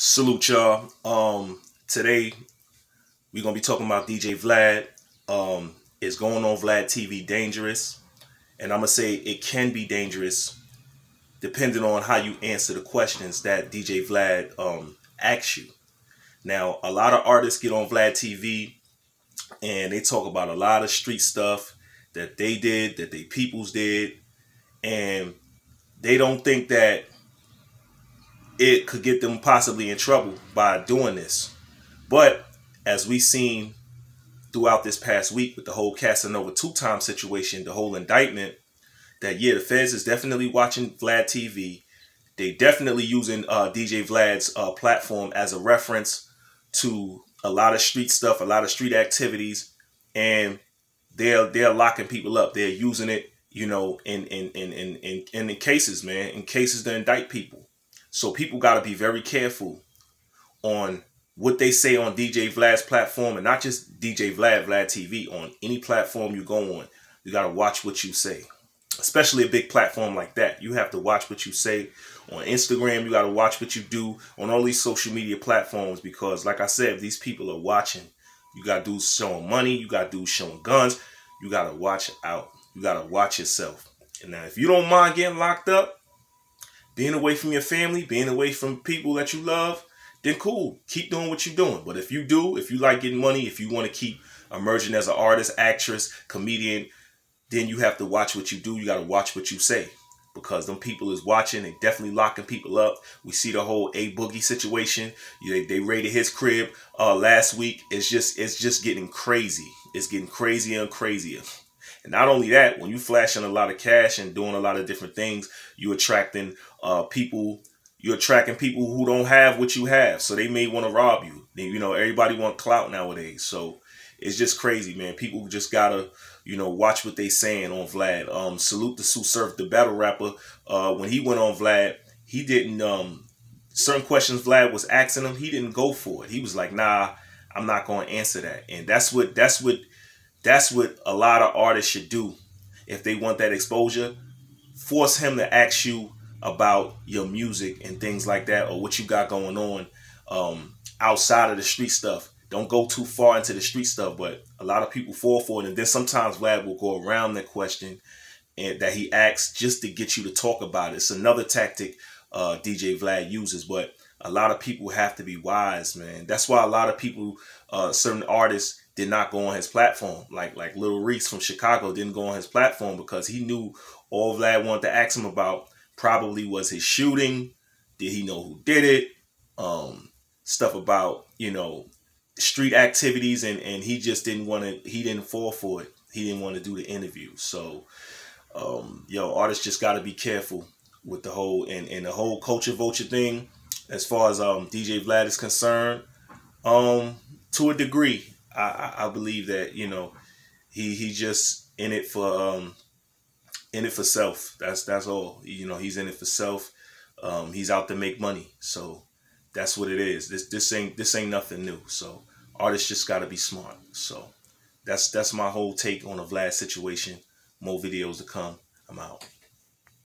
Salute y'all. Um, today we're gonna be talking about DJ Vlad. Um, is going on Vlad TV dangerous? And I'm gonna say it can be dangerous depending on how you answer the questions that DJ Vlad um asks you. Now, a lot of artists get on Vlad TV and they talk about a lot of street stuff that they did, that they peoples did, and they don't think that it could get them possibly in trouble by doing this. But as we've seen throughout this past week with the whole Casanova two time situation, the whole indictment, that yeah, the feds is definitely watching Vlad TV. They definitely using uh, DJ Vlad's uh, platform as a reference to a lot of street stuff, a lot of street activities, and they're they're locking people up. They're using it, you know, in in in in in, in the cases, man, in cases to indict people. So people got to be very careful on what they say on DJ Vlad's platform and not just DJ Vlad, Vlad TV, on any platform you go on. You got to watch what you say, especially a big platform like that. You have to watch what you say on Instagram. You got to watch what you do on all these social media platforms because, like I said, these people are watching. You got dudes showing money. You got dudes showing guns. You got to watch out. You got to watch yourself. And now, if you don't mind getting locked up, being away from your family, being away from people that you love, then cool. Keep doing what you're doing. But if you do, if you like getting money, if you want to keep emerging as an artist, actress, comedian, then you have to watch what you do. You got to watch what you say because them people is watching. and definitely locking people up. We see the whole A Boogie situation. They, they raided his crib uh, last week. It's just it's just getting crazy. It's getting crazier and crazier. And not only that, when you flashing a lot of cash and doing a lot of different things, you attracting uh, people. You're attracting people who don't have what you have, so they may want to rob you. You know, everybody want clout nowadays, so it's just crazy, man. People just gotta, you know, watch what they saying on Vlad. Um, salute to Tsu Surf, the battle rapper. Uh, when he went on Vlad, he didn't um certain questions Vlad was asking him, he didn't go for it. He was like, nah, I'm not gonna answer that. And that's what that's what that's what a lot of artists should do if they want that exposure. Force him to ask you about your music and things like that or what you got going on um, outside of the street stuff. Don't go too far into the street stuff, but a lot of people fall for it. And then sometimes Vlad will go around that question and that he asks just to get you to talk about it. It's another tactic uh, DJ Vlad uses, but a lot of people have to be wise, man. That's why a lot of people, uh, certain artists, did not go on his platform. Like like Little Reese from Chicago didn't go on his platform because he knew all Vlad wanted to ask him about probably was his shooting. Did he know who did it? Um, stuff about you know street activities, and and he just didn't want to. He didn't fall for it. He didn't want to do the interview. So, um, yo, artists just got to be careful with the whole and and the whole culture vulture thing. As far as um DJ Vlad is concerned, um, to a degree, I, I believe that you know he he just in it for um in it for self. That's that's all. You know, he's in it for self. Um, he's out to make money. So that's what it is. This this ain't this ain't nothing new. So artists just got to be smart. So that's that's my whole take on the Vlad situation. More videos to come. I'm out.